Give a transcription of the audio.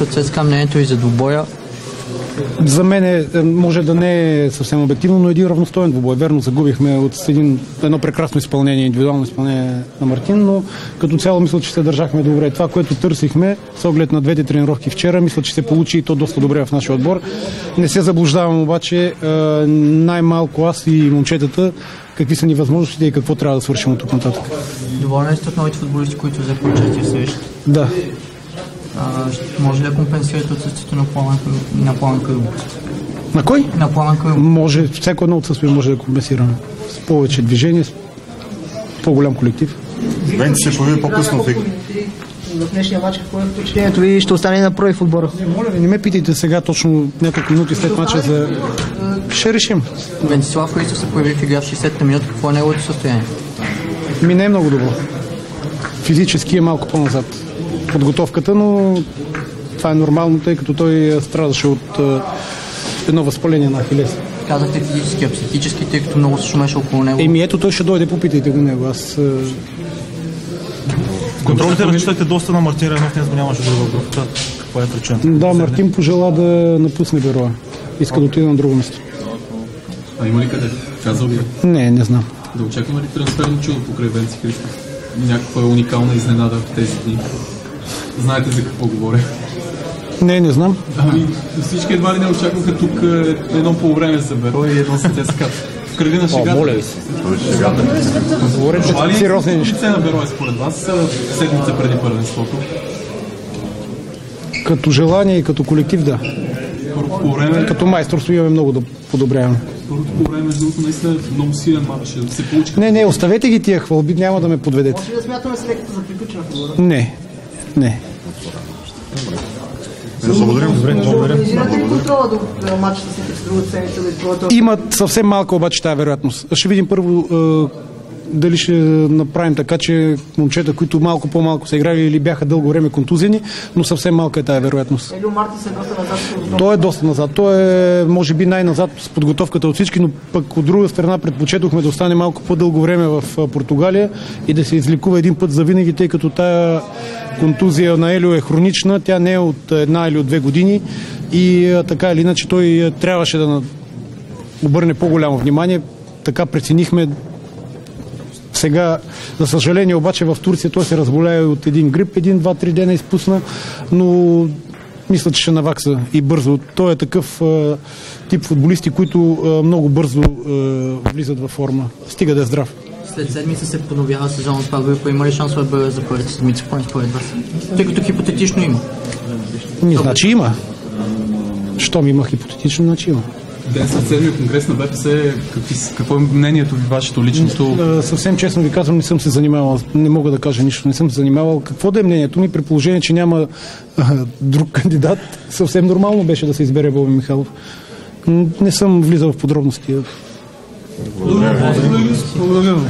От ЦСКА мнението и за двубоя. За мен е, може да не е съвсем обективно, но един равностоен двубой. Верно, загубихме от един, едно прекрасно изпълнение, индивидуално изпълнение на Мартин, но като цяло мисля, че се държахме добре. Това, което търсихме с оглед на двете тренировки вчера, мисля, че се получи и то доста добре в нашия отбор. Не се заблуждавам обаче най-малко аз и момчетата какви са ни възможностите и какво трябва да свършим от тук нататък. Доволен сте от новите футболисти, които взеха участие в? Да. А, може ли да компенсирате отсъствието на Пламен, на Пламен Кръгов? На кой? На Пламен Кръгов. Може, всяко едно отсъствие може да компенсираме. С повече движение, с по-голям колектив. Венци се появи по-късно в в днешния матч какво е впечатлението ви ще остане на прои в отбора? Не, моля ви, не ме питайте сега точно няколко минути след мача за... Ще решим. Венцислав Христов се появи в игра в 60-та минута. Какво е неговото състояние? Ми не е много добро. Физически е малко по-назад. Подготовката, но това е нормално, тъй като той страдаше от е, едно възпаление на Ахилес. Казахте физически, а психически, тъй като много се шумеше около него. Еми ето той ще дойде, попитайте го него. Аз е, Контролите разчитате доста на Мартин Ренов, днес го нямаше друга групата. Каква е причината? Да, Мартин пожела да напусне Бероя. Иска да отиде на друго место. А има ли къде? Казал ви? Не, не знам. Да очакваме ли трансферно чудо покрай Венци Христов? Някаква уникална изненада в тези дни. Знаете за какво говоря? Не, не знам. Ами, всички едва ли не очакваха тук е, едно по време за Бероя и едно за ЦСКА. В кръга на шегата. моля ви се. Говорите Това ли е сериозни неща. лице на Бероя според вас е, седмица преди първенството? Като желание и като колектив, да. По време, Като майсторство имаме много да подобряваме. Първото по време, между другото, наистина е много силен матч. Се получи Не, не, оставете ги тия хвалби, няма да ме подведете. Може ли да смятаме селекцията за приключена отбора? Не, не. Благодарим. Добре, благодарим. Организирате ли контрола до до матча с другата седмица Имат съвсем малка обаче тази вероятност. Ще видим първо е, дали ще направим така, че момчета, които малко по-малко са играли или бяха дълго време контузени, но съвсем малка е тази вероятност. Елио Марти се доста назад. Той е доста назад. Той е, може би, най-назад с подготовката от всички, но пък от друга страна предпочетохме да остане малко по-дълго време в Португалия и да се изликува един път за винаги, тъй като тая контузия на Елио е хронична. Тя не е от една или от две години и така или иначе той трябваше да обърне по-голямо внимание. Така преценихме сега, за съжаление, обаче в Турция той се разболя от един грип, един, два, три дена изпусна, но мисля, че ще навакса и бързо. Той е такъв а, тип футболисти, които а, много бързо а, влизат във форма. Стига да е здрав. След седмица се подновява сезон с Павловикова. Има ли шанс да бъде за първата седмица? Какво е според вас? Тъй като хипотетично има. Не значи има. Щом има хипотетично, значи има. Ден след седмия конгрес на БПС, какви, какво е мнението ви, вашето личното? А, съвсем честно ви казвам, не съм се занимавал. Не мога да кажа нищо. Не съм се занимавал. Какво да е мнението ми, при положение, че няма а, друг кандидат, съвсем нормално беше да се избере Боби Михайлов. Не съм влизал в подробности. Благодаря.